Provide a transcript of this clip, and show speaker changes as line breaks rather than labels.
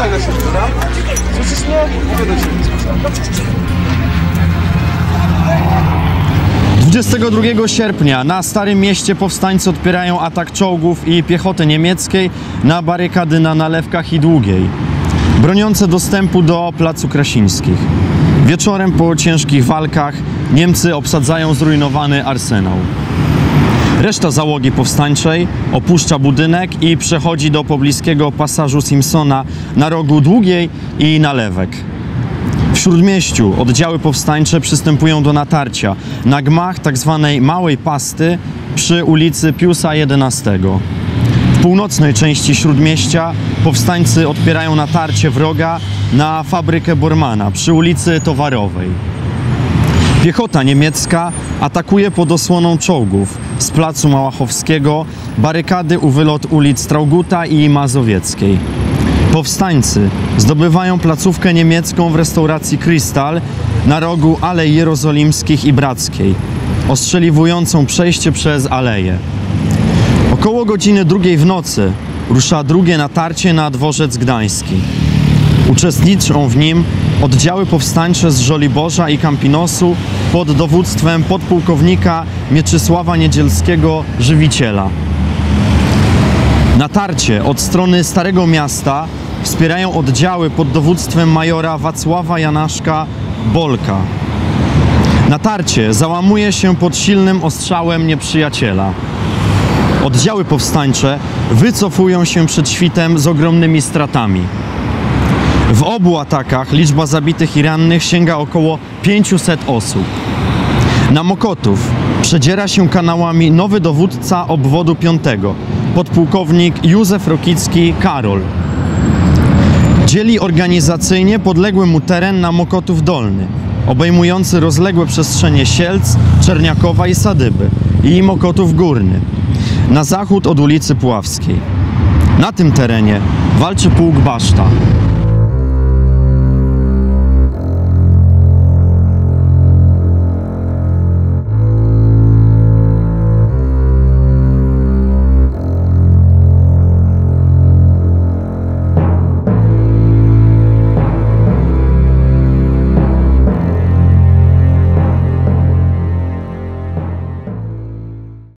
Uważaj na dobra? Słyszysz mnie? Mówię do ciebie.
22 sierpnia na Starym Mieście powstańcy odpierają atak czołgów i piechoty niemieckiej na barykady na Nalewkach i Długiej, broniące dostępu do Placu Krasińskich. Wieczorem po ciężkich walkach Niemcy obsadzają zrujnowany arsenał. Reszta załogi powstańczej opuszcza budynek i przechodzi do pobliskiego pasażu Simpsona na rogu Długiej i Nalewek. W Śródmieściu oddziały powstańcze przystępują do natarcia na gmach tzw. Małej Pasty przy ulicy Piusa XI. W północnej części Śródmieścia powstańcy odpierają natarcie wroga na fabrykę Bormana przy ulicy Towarowej. Piechota niemiecka atakuje pod osłoną czołgów z placu Małachowskiego barykady u wylot ulic Trauguta i Mazowieckiej. Powstańcy zdobywają placówkę niemiecką w restauracji Krystal na rogu Alei Jerozolimskich i Brackiej, ostrzeliwującą przejście przez aleje. Około godziny drugiej w nocy rusza drugie natarcie na dworzec gdański. Uczestniczą w nim oddziały powstańcze z Żoliborza i Kampinosu pod dowództwem podpułkownika Mieczysława Niedzielskiego Żywiciela. Natarcie od strony Starego Miasta wspierają oddziały pod dowództwem majora Wacława Janaszka Bolka. Natarcie załamuje się pod silnym ostrzałem nieprzyjaciela. Oddziały powstańcze wycofują się przed świtem z ogromnymi stratami. W obu atakach liczba zabitych i rannych sięga około 500 osób. Na Mokotów przedziera się kanałami nowy dowódca obwodu 5, podpułkownik Józef Rokicki Karol. Dzieli organizacyjnie podległy mu teren na Mokotów Dolny, obejmujący rozległe przestrzenie Sielc, Czerniakowa i Sadyby i Mokotów Górny, na zachód od ulicy Puławskiej. Na tym terenie walczy pułk Baszta.